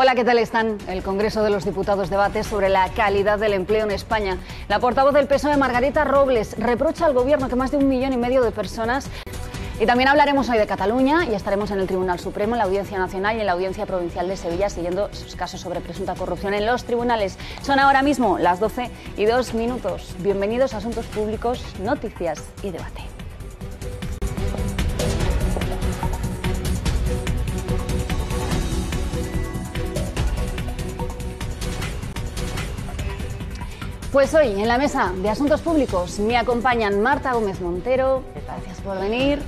Hola, ¿qué tal están? El Congreso de los Diputados debate sobre la calidad del empleo en España. La portavoz del PSOE, Margarita Robles, reprocha al Gobierno que más de un millón y medio de personas y también hablaremos hoy de Cataluña y estaremos en el Tribunal Supremo, en la Audiencia Nacional y en la Audiencia Provincial de Sevilla siguiendo sus casos sobre presunta corrupción en los tribunales. Son ahora mismo las 12 y 2 minutos. Bienvenidos a Asuntos Públicos, Noticias y Debate. Pues hoy en la mesa de Asuntos Públicos me acompañan Marta Gómez Montero, gracias por venir,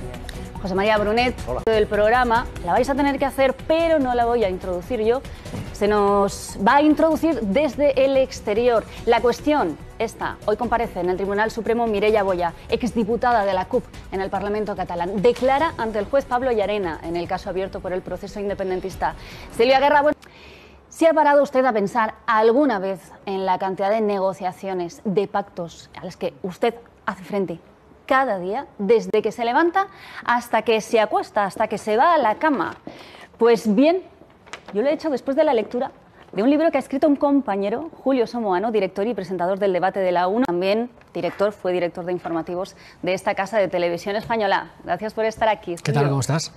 José María Brunet del programa, la vais a tener que hacer, pero no la voy a introducir yo, se nos va a introducir desde el exterior. La cuestión esta, hoy comparece en el Tribunal Supremo Mireia Boya, exdiputada de la CUP en el Parlamento catalán, declara ante el juez Pablo Llarena en el caso abierto por el proceso independentista. Silvia Guerra, bueno, ¿Se ha parado usted a pensar alguna vez en la cantidad de negociaciones, de pactos a las que usted hace frente cada día, desde que se levanta hasta que se acuesta, hasta que se va a la cama? Pues bien, yo lo he hecho después de la lectura de un libro que ha escrito un compañero, Julio Somoano, director y presentador del debate de la UNO, también director, fue director de informativos de esta casa de televisión española. Gracias por estar aquí. ¿Qué tal? ¿Cómo estás?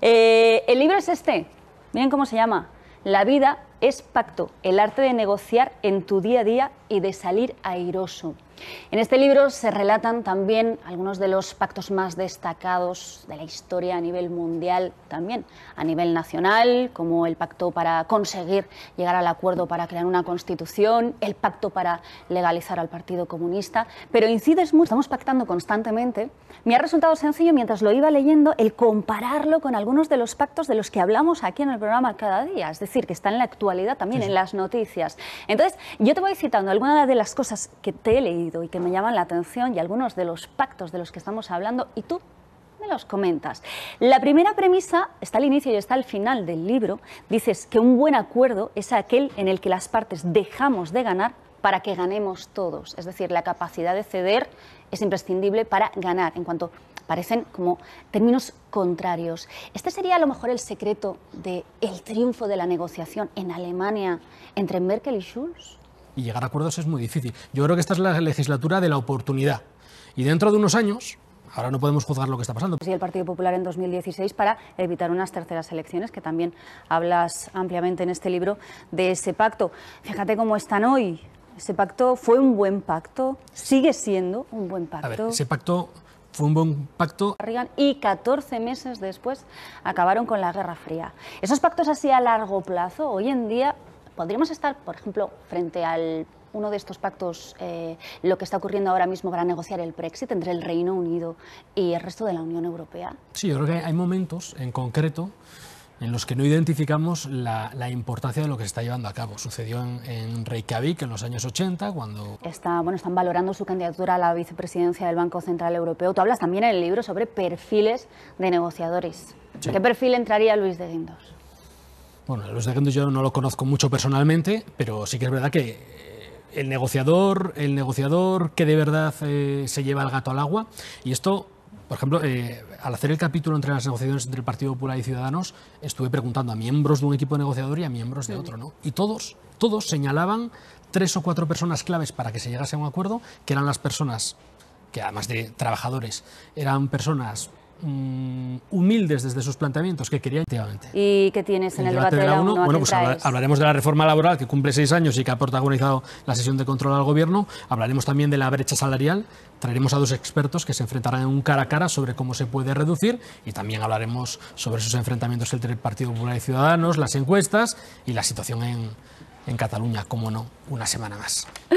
Eh, el libro es este. Miren cómo se llama. La vida es pacto, el arte de negociar en tu día a día y de salir airoso. En este libro se relatan también algunos de los pactos más destacados de la historia a nivel mundial, también a nivel nacional, como el pacto para conseguir llegar al acuerdo para crear una constitución, el pacto para legalizar al Partido Comunista, pero incides mucho, estamos pactando constantemente. Me ha resultado sencillo mientras lo iba leyendo el compararlo con algunos de los pactos de los que hablamos aquí en el programa cada día, es decir, que están en la actualidad también, en las noticias. Entonces, yo te voy citando algunas de las cosas que te he leído y que me llaman la atención y algunos de los pactos de los que estamos hablando y tú me los comentas. La primera premisa está al inicio y está al final del libro. Dices que un buen acuerdo es aquel en el que las partes dejamos de ganar para que ganemos todos. Es decir, la capacidad de ceder es imprescindible para ganar, en cuanto parecen como términos contrarios. Este sería a lo mejor el secreto del el triunfo de la negociación en Alemania entre Merkel y Schulz y llegar a acuerdos es muy difícil. Yo creo que esta es la legislatura de la oportunidad. Y dentro de unos años, ahora no podemos juzgar lo que está pasando. Y el Partido Popular en 2016 para evitar unas terceras elecciones, que también hablas ampliamente en este libro de ese pacto. Fíjate cómo están hoy. Ese pacto fue un buen pacto, sigue siendo un buen pacto. A ver, ese pacto fue un buen pacto. Y 14 meses después acabaron con la Guerra Fría. Esos pactos así a largo plazo, hoy en día ¿Podríamos estar, por ejemplo, frente al uno de estos pactos, eh, lo que está ocurriendo ahora mismo para negociar el Brexit entre el Reino Unido y el resto de la Unión Europea? Sí, yo creo que hay momentos en concreto en los que no identificamos la, importancia de lo que se está llevando a cabo. Sucedió en, Reykjavik en los años 80, cuando... Está, bueno, están valorando su candidatura a la vicepresidencia del Banco Central Europeo. Tú hablas también en el libro sobre perfiles de negociadores. ¿Qué perfil entraría Luis de Guindos? Bueno, los de Guindos yo no lo conozco mucho personalmente, pero sí que es verdad que eh, el negociador, el negociador que de verdad eh, se lleva el gato al agua, y esto, por ejemplo, eh, al hacer el capítulo entre las negociaciones entre el Partido Popular y Ciudadanos, estuve preguntando a miembros de un equipo negociador y a miembros de otro, ¿no? Y todos, todos señalaban tres o cuatro personas claves para que se llegase a un acuerdo, que eran las personas que además de trabajadores, eran personas Mm, humildes desde sus planteamientos que quería activamente. ¿Y qué tienes en el, debate, de la, UNO? bueno, pues hablaremos de la reforma laboral que cumple seis años y que ha protagonizado la sesión de control al gobierno. Hablaremos también de la brecha salarial. Traeremos a dos expertos que se enfrentarán en un cara a cara sobre cómo se puede reducir y también hablaremos sobre esos enfrentamientos entre el Partido Popular y Ciudadanos, las encuestas y la situación en, en Cataluña, como no, una semana más.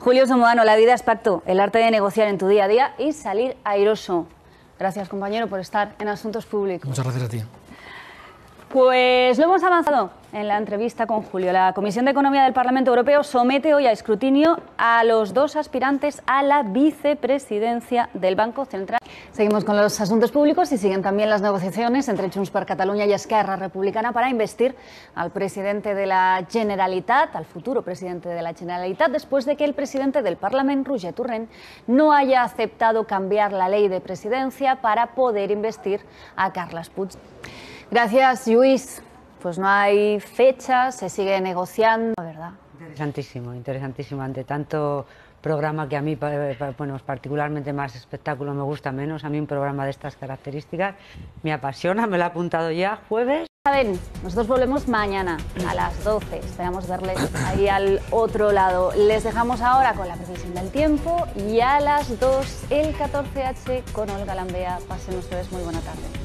Julio Somodano, la vida es pacto, el arte de negociar en tu día a día y salir airoso. Gracias, compañero, por estar en Asuntos Públicos. Muchas gracias a ti. Pues lo hemos avanzado en la entrevista con Julio. La Comisión de Economía del Parlamento Europeo somete hoy a escrutinio a los dos aspirantes a la vicepresidencia del Banco Central. Seguimos con los asuntos públicos y siguen también las negociaciones entre Junts per Catalunya y Esquerra Republicana para investir al presidente de la Generalitat, al futuro presidente de la Generalitat, después de que el presidente del Parlamento, Roger Turren, no haya aceptado cambiar la ley de presidencia para poder investir a Carles Puig. Gracias, Luis. pues no hay fecha, se sigue negociando, ¿verdad? Interesantísimo, interesantísimo. Ante tanto programa que a mí, bueno, particularmente más espectáculo me gusta menos, a mí un programa de estas características me apasiona, me lo he apuntado ya, jueves. Saben, nosotros volvemos mañana a las 12, esperamos verles ahí al otro lado. Les dejamos ahora con la precisión del tiempo y a las 2 el 14H con Olga Lambea. Pasen ustedes muy buena tarde.